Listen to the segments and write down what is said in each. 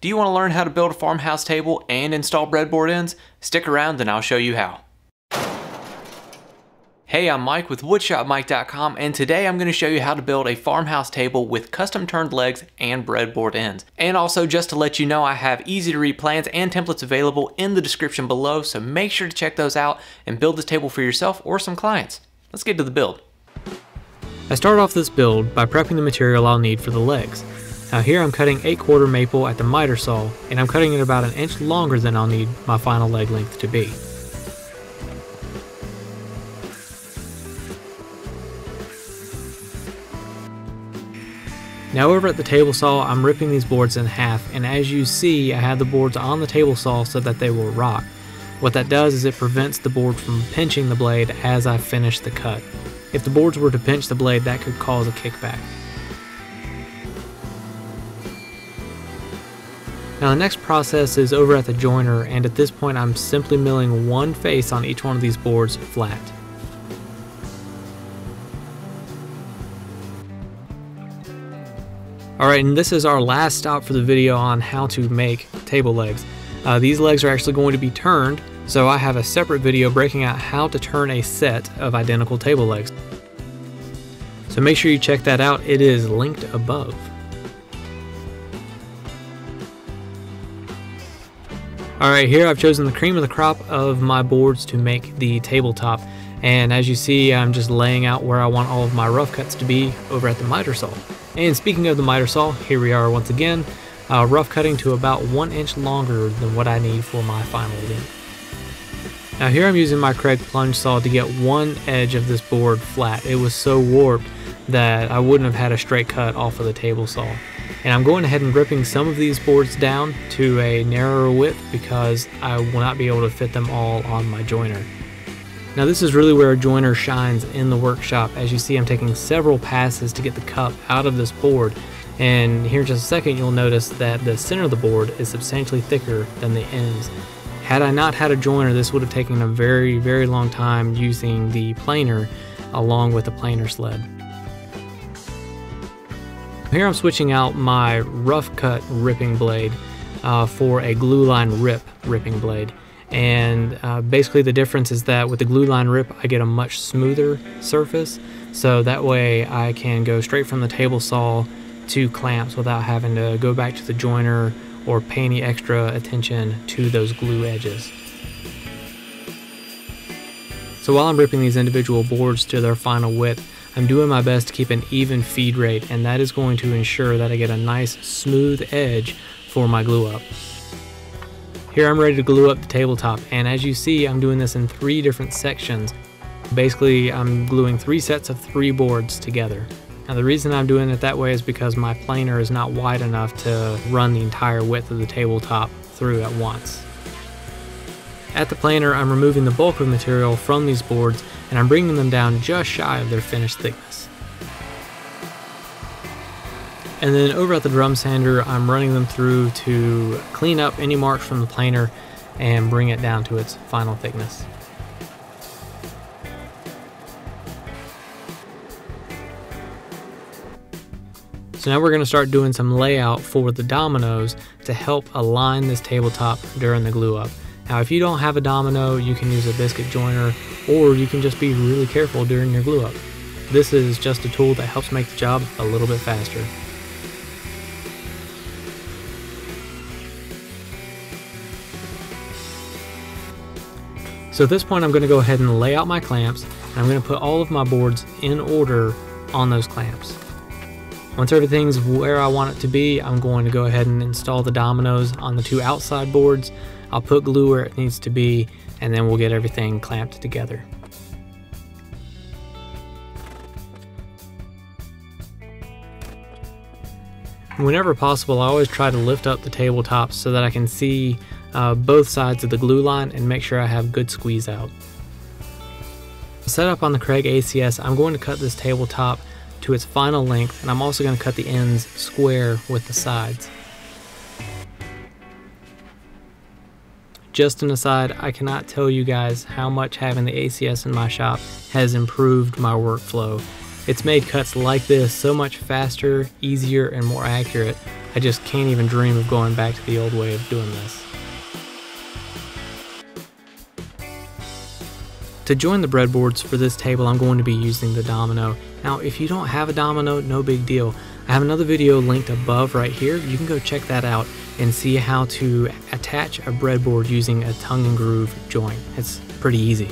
Do you want to learn how to build a farmhouse table and install breadboard ends? Stick around and I'll show you how. Hey, I'm Mike with woodshopmike.com and today I'm going to show you how to build a farmhouse table with custom turned legs and breadboard ends. And also just to let you know I have easy to read plans and templates available in the description below so make sure to check those out and build this table for yourself or some clients. Let's get to the build. I start off this build by prepping the material I'll need for the legs. Now here I'm cutting 8 quarter maple at the miter saw and I'm cutting it about an inch longer than I'll need my final leg length to be. Now over at the table saw, I'm ripping these boards in half, and as you see, I have the boards on the table saw so that they will rock. What that does is it prevents the board from pinching the blade as I finish the cut. If the boards were to pinch the blade, that could cause a kickback. Now the next process is over at the joiner, and at this point I'm simply milling one face on each one of these boards flat. Alright, and this is our last stop for the video on how to make table legs. Uh, these legs are actually going to be turned, so I have a separate video breaking out how to turn a set of identical table legs. So make sure you check that out, it is linked above. Alright, here I've chosen the cream of the crop of my boards to make the tabletop. And as you see, I'm just laying out where I want all of my rough cuts to be over at the miter saw. And speaking of the miter saw, here we are once again, uh, rough cutting to about one inch longer than what I need for my final length. Now here I'm using my Kreg plunge saw to get one edge of this board flat. It was so warped that I wouldn't have had a straight cut off of the table saw. And I'm going ahead and ripping some of these boards down to a narrower width because I will not be able to fit them all on my joiner. Now this is really where a joiner shines in the workshop. As you see, I'm taking several passes to get the cup out of this board. And here in just a second, you'll notice that the center of the board is substantially thicker than the ends. Had I not had a joiner, this would have taken a very, very long time using the planer along with the planer sled. Here I'm switching out my rough cut ripping blade uh, for a glue line rip ripping blade and uh, basically the difference is that with the glue line rip I get a much smoother surface so that way I can go straight from the table saw to clamps without having to go back to the joiner or pay any extra attention to those glue edges. So while I'm ripping these individual boards to their final width, I'm doing my best to keep an even feed rate and that is going to ensure that I get a nice smooth edge for my glue up. Here I'm ready to glue up the tabletop and as you see I'm doing this in three different sections. Basically I'm gluing three sets of three boards together. Now the reason I'm doing it that way is because my planer is not wide enough to run the entire width of the tabletop through at once. At the planer I'm removing the bulk of material from these boards and I'm bringing them down just shy of their finished thickness. And then over at the drum sander, I'm running them through to clean up any marks from the planer and bring it down to its final thickness. So now we're going to start doing some layout for the dominoes to help align this tabletop during the glue up. Now if you don't have a domino, you can use a biscuit joiner or you can just be really careful during your glue up. This is just a tool that helps make the job a little bit faster. So at this point I'm going to go ahead and lay out my clamps and I'm going to put all of my boards in order on those clamps. Once everything's where I want it to be, I'm going to go ahead and install the dominoes on the two outside boards. I'll put glue where it needs to be and then we'll get everything clamped together. Whenever possible, I always try to lift up the tabletop so that I can see uh, both sides of the glue line and make sure I have good squeeze out. Set up on the Kreg ACS, I'm going to cut this tabletop to its final length and I'm also going to cut the ends square with the sides. Just an aside, I cannot tell you guys how much having the ACS in my shop has improved my workflow. It's made cuts like this so much faster, easier, and more accurate I just can't even dream of going back to the old way of doing this. To join the breadboards for this table, I'm going to be using the domino. Now, if you don't have a domino, no big deal. I have another video linked above right here. You can go check that out and see how to attach a breadboard using a tongue and groove joint. It's pretty easy.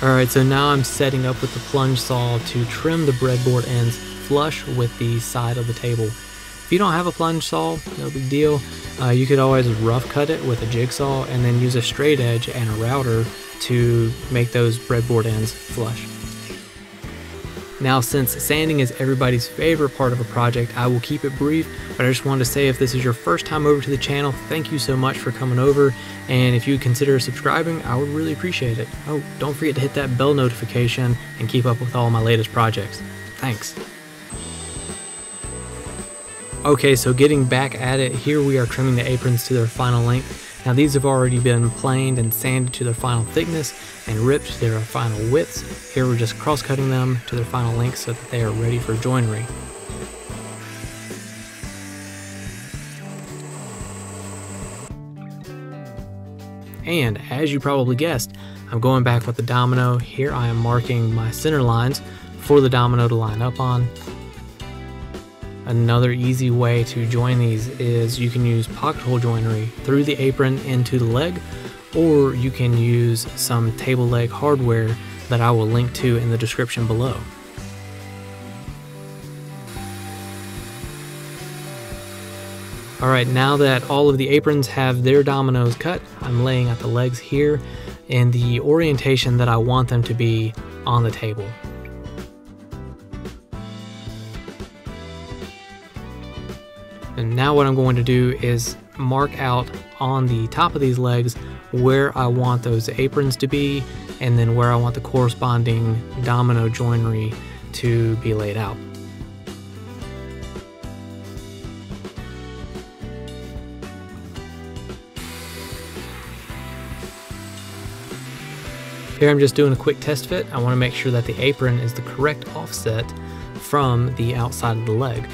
Alright, so now I'm setting up with the plunge saw to trim the breadboard ends flush with the side of the table. If you don't have a plunge saw, no big deal. Uh, you could always rough cut it with a jigsaw and then use a straight edge and a router to make those breadboard ends flush. Now since sanding is everybody's favorite part of a project, I will keep it brief, but I just wanted to say if this is your first time over to the channel, thank you so much for coming over, and if you consider subscribing, I would really appreciate it. Oh, don't forget to hit that bell notification and keep up with all my latest projects. Thanks. Okay, so getting back at it, here we are trimming the aprons to their final length. Now these have already been planed and sanded to their final thickness and ripped to their final widths. Here we're just cross-cutting them to their final length so that they are ready for joinery. And as you probably guessed, I'm going back with the domino. Here I am marking my center lines for the domino to line up on. Another easy way to join these is you can use pocket hole joinery through the apron into the leg, or you can use some table leg hardware that I will link to in the description below. Alright, now that all of the aprons have their dominoes cut, I'm laying out the legs here in the orientation that I want them to be on the table. And now what I'm going to do is mark out on the top of these legs where I want those aprons to be and then where I want the corresponding domino joinery to be laid out. Here I'm just doing a quick test fit. I want to make sure that the apron is the correct offset from the outside of the leg.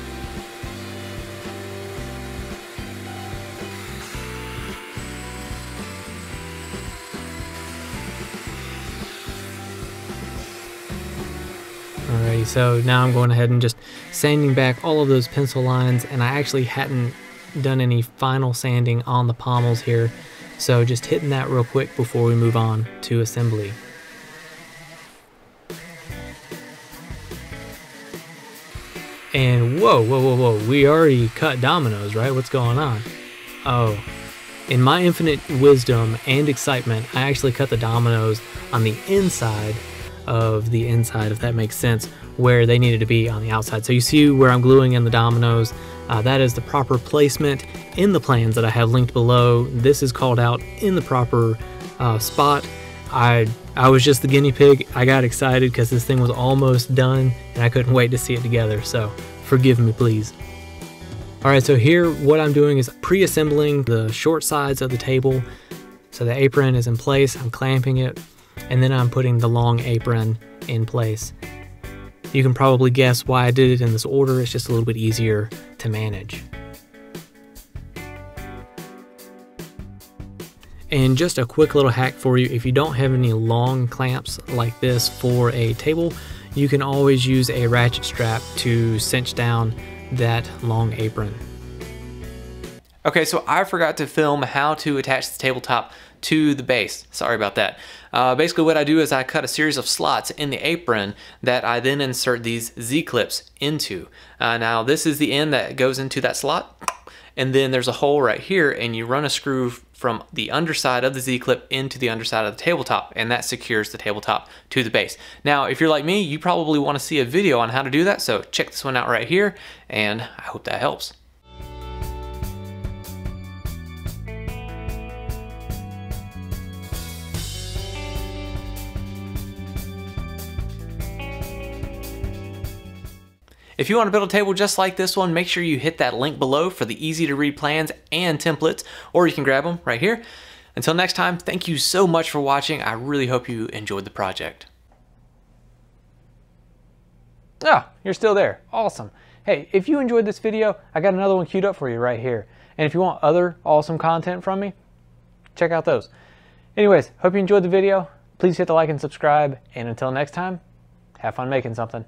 Alrighty, so now I'm going ahead and just sanding back all of those pencil lines and I actually hadn't done any final sanding on the pommels here. So just hitting that real quick before we move on to assembly. And whoa, whoa, whoa, whoa, we already cut dominoes, right? What's going on? Oh, in my infinite wisdom and excitement, I actually cut the dominoes on the inside of the inside, if that makes sense, where they needed to be on the outside. So you see where I'm gluing in the dominoes, uh, that is the proper placement in the plans that I have linked below. This is called out in the proper uh, spot. I I was just the guinea pig. I got excited because this thing was almost done and I couldn't wait to see it together. So forgive me, please. All right, so here what I'm doing is pre-assembling the short sides of the table. So the apron is in place, I'm clamping it and then I'm putting the long apron in place. You can probably guess why I did it in this order, it's just a little bit easier to manage. And just a quick little hack for you, if you don't have any long clamps like this for a table, you can always use a ratchet strap to cinch down that long apron. Okay, so I forgot to film how to attach the tabletop to the base. Sorry about that. Uh, basically what I do is I cut a series of slots in the apron that I then insert these Z-clips into. Uh, now this is the end that goes into that slot and then there's a hole right here and you run a screw from the underside of the Z-clip into the underside of the tabletop and that secures the tabletop to the base. Now if you're like me you probably want to see a video on how to do that so check this one out right here and I hope that helps. If you want to build a table just like this one, make sure you hit that link below for the easy to read plans and templates, or you can grab them right here. Until next time, thank you so much for watching. I really hope you enjoyed the project. Ah, you're still there. Awesome. Hey, if you enjoyed this video, I got another one queued up for you right here. And if you want other awesome content from me, check out those. Anyways, hope you enjoyed the video. Please hit the like and subscribe. And until next time, have fun making something.